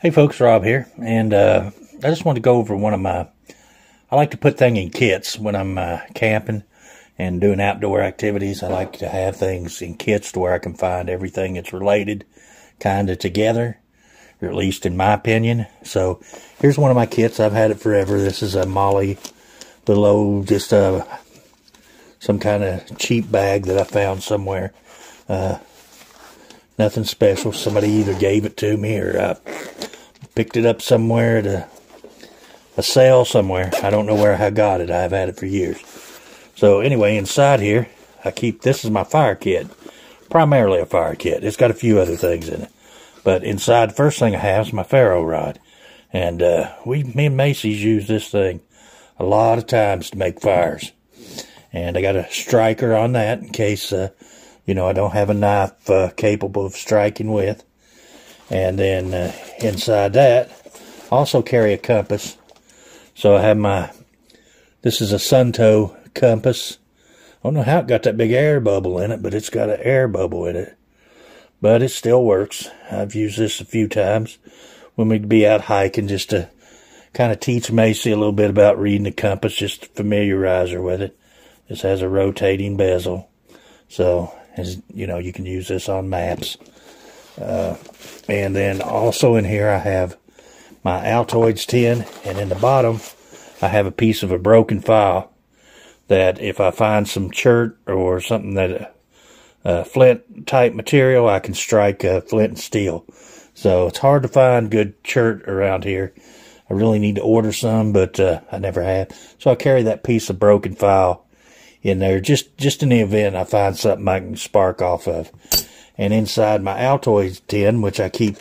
Hey folks, Rob here, and uh, I just want to go over one of my. I like to put things in kits when I'm uh, camping and doing outdoor activities. I like to have things in kits to where I can find everything that's related, kind of together, or at least in my opinion. So here's one of my kits. I've had it forever. This is a MOLLE below just a uh, some kind of cheap bag that I found somewhere. Uh, nothing special. Somebody either gave it to me or I picked it up somewhere at a, a sale somewhere. I don't know where I got it. I've had it for years. So anyway, inside here, I keep, this is my fire kit. Primarily a fire kit. It's got a few other things in it. But inside, first thing I have is my ferro rod. And, uh, we, me and Macy's use this thing a lot of times to make fires. And I got a striker on that in case, uh, you know, I don't have a knife uh, capable of striking with. And then uh, inside that, also carry a compass. So I have my, this is a Suunto compass. I don't know how it got that big air bubble in it, but it's got an air bubble in it. But it still works. I've used this a few times when we'd be out hiking just to kind of teach Macy a little bit about reading the compass, just to familiarize her with it. This has a rotating bezel. So as you know, you can use this on maps. Uh, and then also in here, I have my Altoids tin, and in the bottom, I have a piece of a broken file that if I find some chert or something that uh, flint type material, I can strike uh, flint and steel. So it's hard to find good chert around here. I really need to order some, but uh, I never have. So I carry that piece of broken file in there just, just in the event I find something I can spark off of. And inside my Altoids tin, which I keep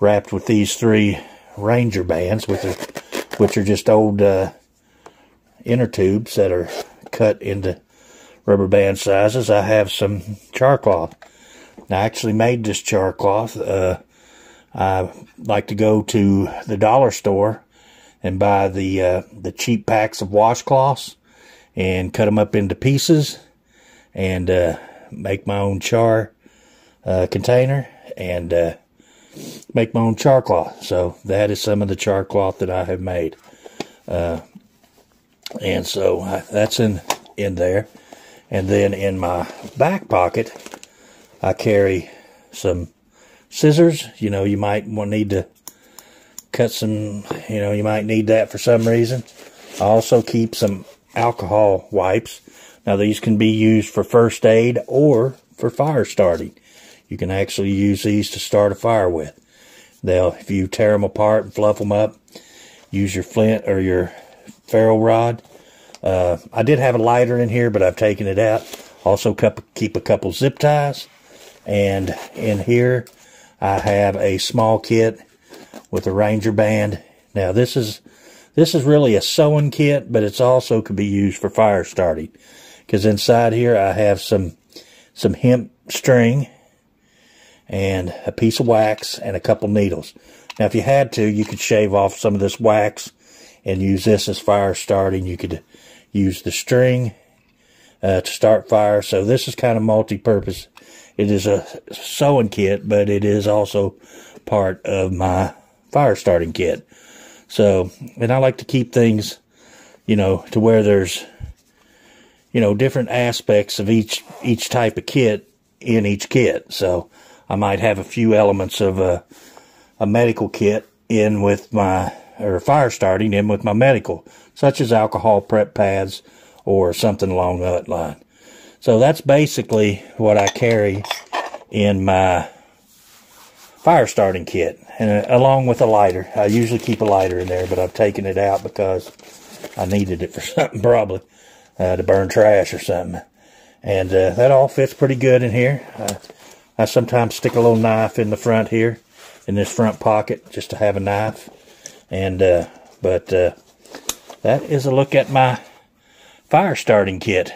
wrapped with these three Ranger bands, which are, which are just old uh, inner tubes that are cut into rubber band sizes, I have some char cloth. I actually made this char cloth. Uh, I like to go to the dollar store and buy the uh, the cheap packs of washcloths and cut them up into pieces and uh, make my own char uh, container and uh, make my own char cloth. So that is some of the char cloth that I have made. Uh, and so uh, that's in in there. And then in my back pocket, I carry some scissors. You know, you might need to cut some. You know, you might need that for some reason. I also keep some alcohol wipes. Now these can be used for first aid or for fire starting. You can actually use these to start a fire with. They'll, if you tear them apart and fluff them up, use your flint or your ferro rod. Uh, I did have a lighter in here, but I've taken it out. Also keep a couple zip ties. And in here, I have a small kit with a Ranger band. Now this is this is really a sewing kit, but it's also could be used for fire starting. Because inside here I have some some hemp string and a piece of wax and a couple needles. Now, if you had to, you could shave off some of this wax and use this as fire starting. You could use the string uh, to start fire. So this is kind of multi-purpose. It is a sewing kit, but it is also part of my fire starting kit. So, and I like to keep things, you know, to where there's, you know, different aspects of each, each type of kit in each kit. So I might have a few elements of a, a medical kit in with my, or fire starting in with my medical, such as alcohol prep pads or something along that line. So that's basically what I carry in my fire starting kit and uh, along with a lighter. I usually keep a lighter in there, but I've taken it out because I needed it for something probably uh, to burn trash or something. And uh, that all fits pretty good in here. I sometimes stick a little knife in the front here, in this front pocket, just to have a knife. And uh, but uh, that is a look at my fire starting kit.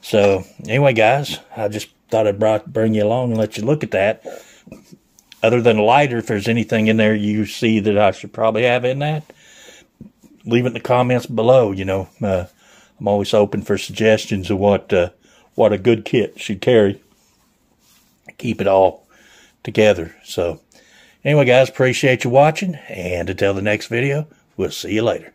So anyway, guys, I just thought I'd brought, bring you along and let you look at that other than a lighter, if there's anything in there you see that I should probably have in that, leave it in the comments below. You know, uh, I'm always open for suggestions of what uh, what a good kit should carry. Keep it all together. So, Anyway, guys, appreciate you watching. And until the next video, we'll see you later.